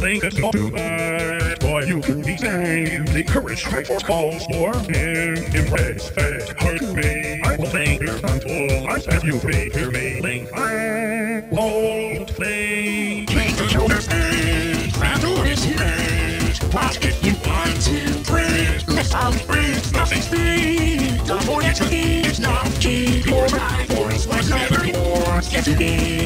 think it's not too bad. Boy, you can be saved. The courage triforce calls for him. Impress, fed, hurt me. I will thank you until I set you free. Hear me, link. I won't play. Please don't understand. Try to understand. What if you want to pray? Let's all breathe. Nothing speak. Don't forget to. It's not cheap. Your life voice was never yours. Get to be.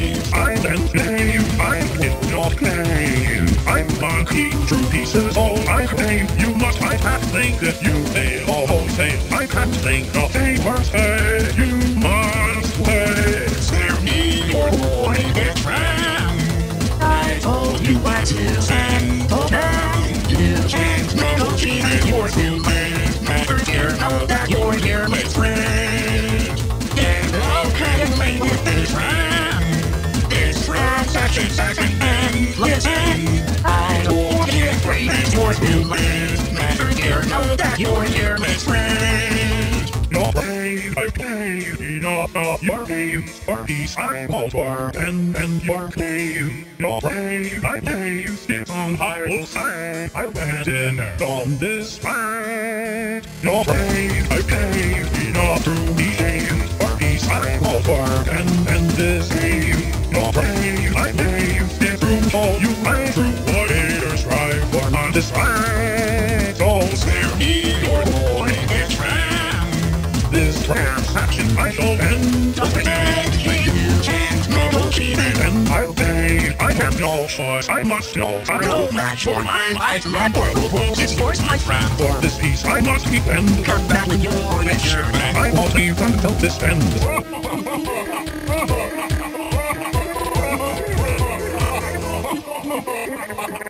Monkey. True pieces all I claim. You must, I can't think that you fail. All fail. I can't think of a worse way. You must wait. Spare me your boy. Get round. I told you what to say. Hold on. You can't know cheating. You're That you're here. Let's friend. Your brain, I play enough of your games for peace I call for and and your claim. Your brain, I play stick on I will say I went in on this fight. Your brain, I play enough to be games for peace I call for and and this game. Your brain, I play stick through all you I through this transaction I shall end You can't know cheating. and I'll pay. I have no choice. I must know. I No match for my life, my world is yours, my friend. for this piece I must defend. Come back you're richer, man. I won't leave until this end.